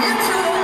YouTube